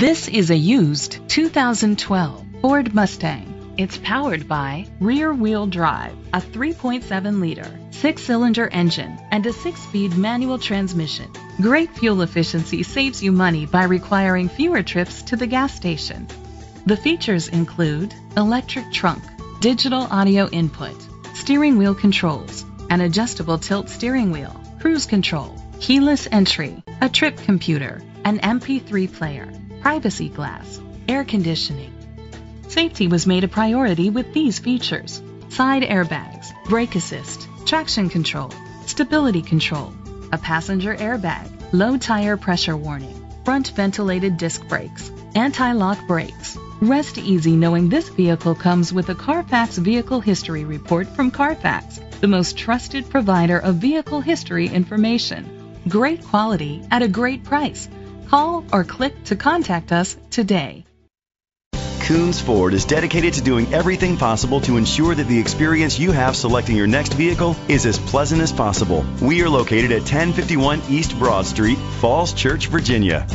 This is a used 2012 Ford Mustang. It's powered by rear wheel drive, a 3.7 liter six cylinder engine, and a six speed manual transmission. Great fuel efficiency saves you money by requiring fewer trips to the gas station. The features include electric trunk, digital audio input, steering wheel controls, an adjustable tilt steering wheel, cruise control, keyless entry, a trip computer, an MP3 player, privacy glass, air conditioning. Safety was made a priority with these features side airbags, brake assist, traction control, stability control, a passenger airbag, low tire pressure warning, front ventilated disc brakes, anti lock brakes. Rest easy knowing this vehicle comes with a Carfax Vehicle History Report from Carfax, the most trusted provider of vehicle history information. Great quality at a great price. Call or click to contact us today. Koons Ford is dedicated to doing everything possible to ensure that the experience you have selecting your next vehicle is as pleasant as possible. We are located at 1051 East Broad Street, Falls Church, Virginia.